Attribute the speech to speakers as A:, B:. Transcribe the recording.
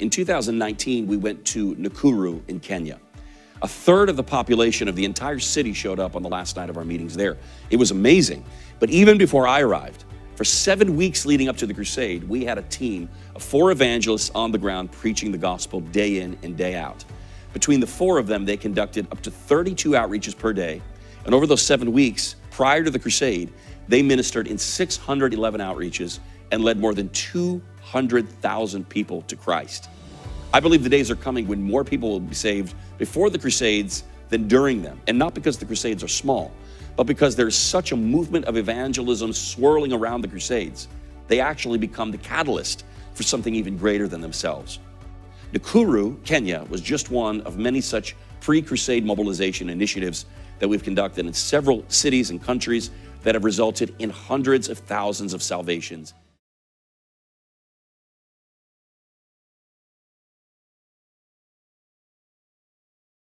A: In 2019, we went to Nakuru in Kenya. A third of the population of the entire city showed up on the last night of our meetings there. It was amazing. But even before I arrived, for seven weeks leading up to the crusade, we had a team of four evangelists on the ground preaching the gospel day in and day out. Between the four of them, they conducted up to 32 outreaches per day. And over those seven weeks, prior to the crusade, they ministered in 611 outreaches and led more than 200,000 people to Christ. I believe the days are coming when more people will be saved before the Crusades than during them. And not because the Crusades are small, but because there's such a movement of evangelism swirling around the Crusades. They actually become the catalyst for something even greater than themselves. Nakuru, Kenya, was just one of many such pre crusade mobilization initiatives that we've conducted in several cities and countries that have resulted in hundreds of thousands of salvations